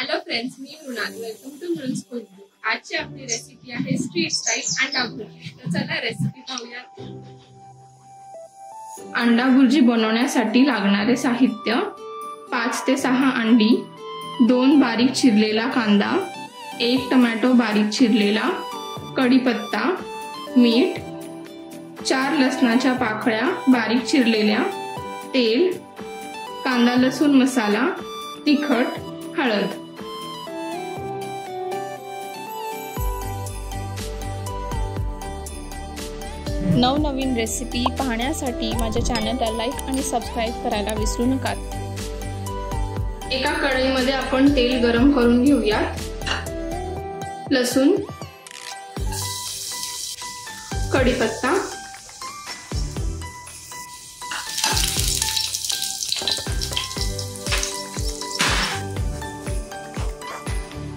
Hello friends me Mrunal. Welcome to Mrun's cook आजची आपली recipe आहे स्ट्रीट स्टाईल अंडा भुर्जी. तर चला रेसिपी पाहूया. अंडा भुर्जी बनवण्यासाठी लागणारे साहित्य पाच ते सहा अंडी दोन बारीक चिरलेला कांदा एक टमॅटो बारीक चिरलेला कढीपत्ता मीठ चार लसणाच्या पाकळ्या बारीक चिरलेल्या तेल कांदा लसूण मसाला तिखट हळद. नवनवीन रेसिपी पाहण्यासाठी माझ्या चॅनलला लाईक आणि सबस्क्राईब करायला विसरू नका. एका कढईमध्ये आपण तेल गरम करून घेऊयात. लसूण कढीपत्ता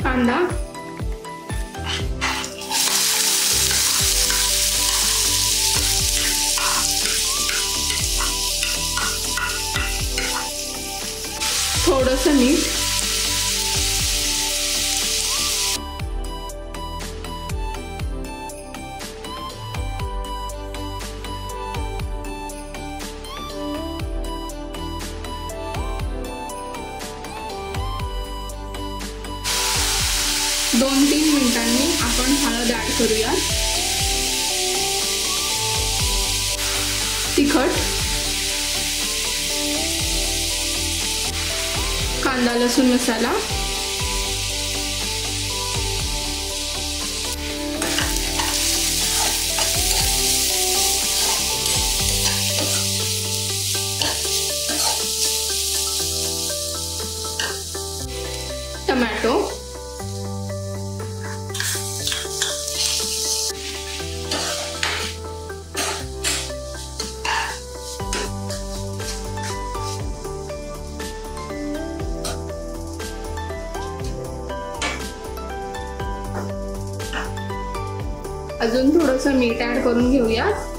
कांदा थोडस मीठ दोन तीन मिनिटांनी आपण हळद ऍड करूया तिखट. कांदा लसूण मसाला. अजून थोडस मीठ ऍड करून घेऊयात.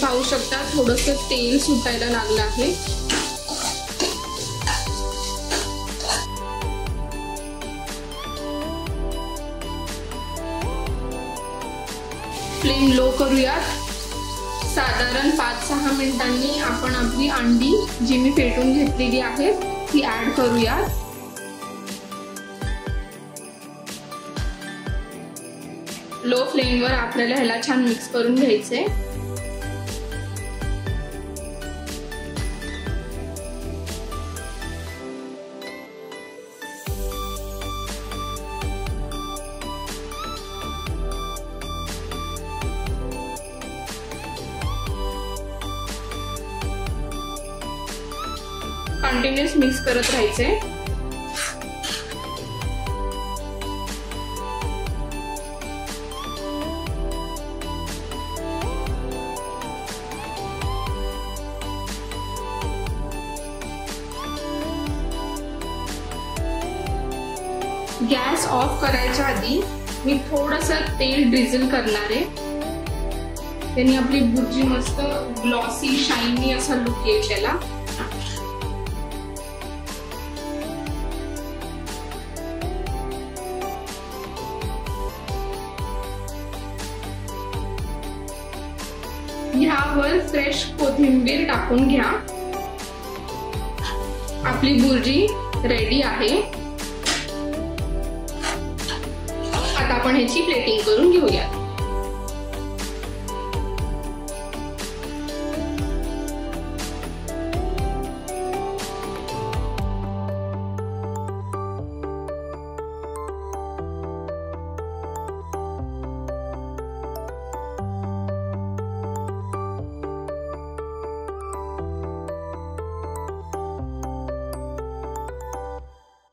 पाहू शकता थोडस तेल सुटायला लागलं आहे. फ्लेम लो करूयात. साधारण पाच सहा मिनिटांनी आपण आपली अंडी जी मी फेटून घेतलेली आहे ती ऍड करूयात. लो फ्लेमवर आपल्याला ह्याला छान मिक्स करून घ्यायचंय. कंटिन्युअस मिक्स करत राहायचे. गॅस ऑफ करायच्या आधी मी थोडस तेल ड्रिझल करणार आहे. त्यांनी आपली भुर्जी मस्त ग्लॉसी शायनी असा लुक येईल त्याला. ह्यावर फ्रेश कोथिंबीर टाकून घ्या. आपली बुर्जी रेडी आहे. आता आपण ह्याची प्लेटिंग करून घेऊया